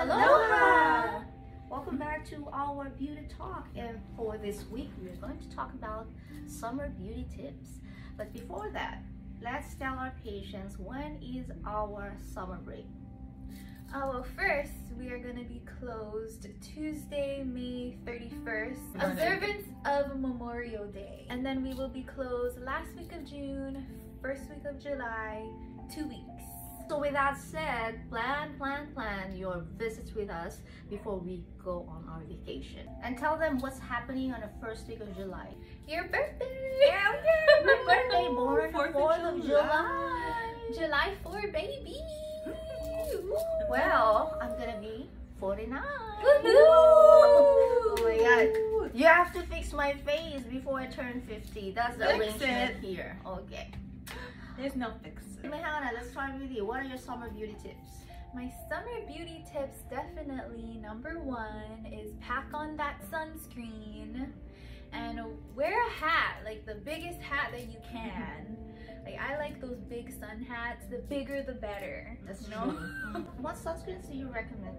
Aloha! Welcome back to our beauty talk and for this week we're going to talk about summer beauty tips. But before that, let's tell our patients when is our summer break. Uh, well, first, we are going to be closed Tuesday, May 31st, observance of Memorial Day. And then we will be closed last week of June, first week of July, two weeks. So with that said, plan, plan, plan your visits with us before we go on our vacation. And tell them what's happening on the first week of July. Your birthday! Yeah, yeah, my birthday, born Fourth of 4th of July. July. July 4, baby! Well, I'm gonna be 49. Woohoo! Oh my god. You have to fix my face before I turn 50. That's the Fix arrangement it. here. Okay. There's no fix. Mehana, let's start with you. What are your summer beauty tips? My summer beauty tips definitely number one is pack on that sunscreen and wear a hat, like the biggest hat that you can. Like I like those big sun hats, the bigger the better. That's you know? true. what sunscreens do you recommend?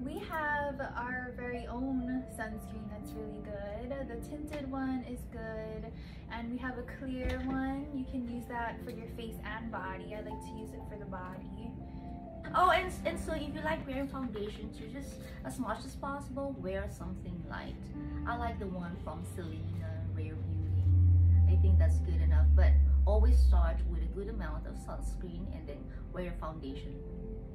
We have our very own sunscreen that's really good. The tinted one is good. And we have a clear one. You can use that for your face and body. I like to use it for the body. Oh, and, and so if you like wearing foundation, you just, as much as possible, wear something light. I like the one from Selena, Rare Beauty. I think that's good enough. But always start with a good amount of sunscreen and then wear foundation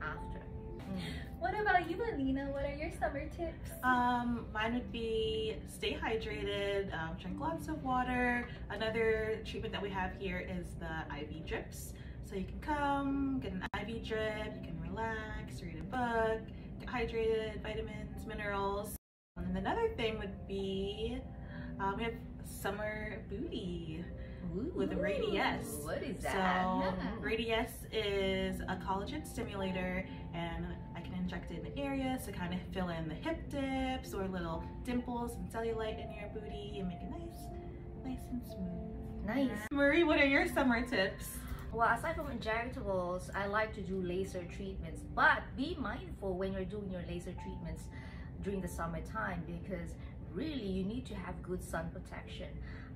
after. Mm. What about you, Alina? What are your summer tips? Um, mine would be stay hydrated, um, drink lots of water. Another treatment that we have here is the IV drips. So you can come, get an IV drip, you can relax, read a book, get hydrated, vitamins, minerals. And another thing would be um, we have summer booty. with the Radiesse. What is So that? Radiesse is a collagen stimulator and I can inject it in areas to kind of fill in the hip dips or little dimples and cellulite in your booty and make it nice, nice and smooth. nice. Marie, what are your summer tips? Well, aside from injectables, I like to do laser treatments. But be mindful when you're doing your laser treatments during the summertime because really you need to have good sun protection.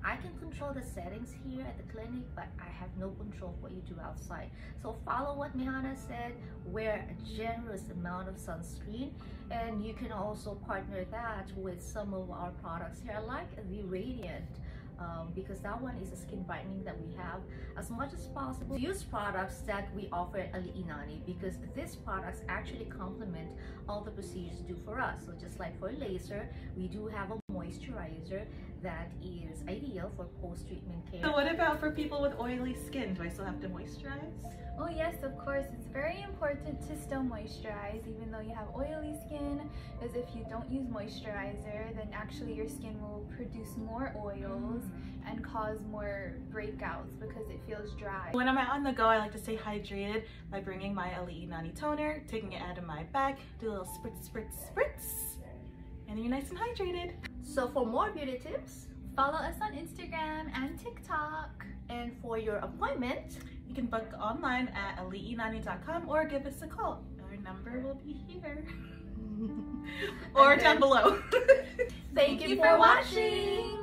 I can control the settings here at the clinic, but I have no control of what you do outside. So follow what Mehana said, wear a generous amount of sunscreen, and you can also partner that with some of our products here. Like the Radiant um, because that one is a skin brightening that we have as much as possible. Use products that we offer at Aliinani because these products actually complement all the procedures do for us. So just like for laser we do have a moisturizer that is ideal for post-treatment care So what about for people with oily skin? Do I still have to moisturize? Oh yes, of course. It's very important to still moisturize even though you have oily skin because if you don't use moisturizer then actually your skin will produce more oils mm. and cause more breakouts because it feels dry. When I'm out on the go, I like to stay hydrated by bringing my Ali Nani toner, taking it out of my bag, do a little spritz, spritz, spritz, and you're nice and hydrated. so for more beauty tips Follow us on Instagram and TikTok. and for your appointment You can book online at aliinani.com or give us a call. Our number will be here or down below. thank, you for watching